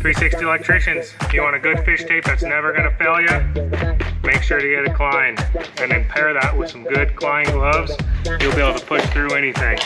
360 electricians, if you want a good fish tape that's never gonna fail you, make sure to get a Klein. And then pair that with some good Klein gloves, you'll be able to push through anything.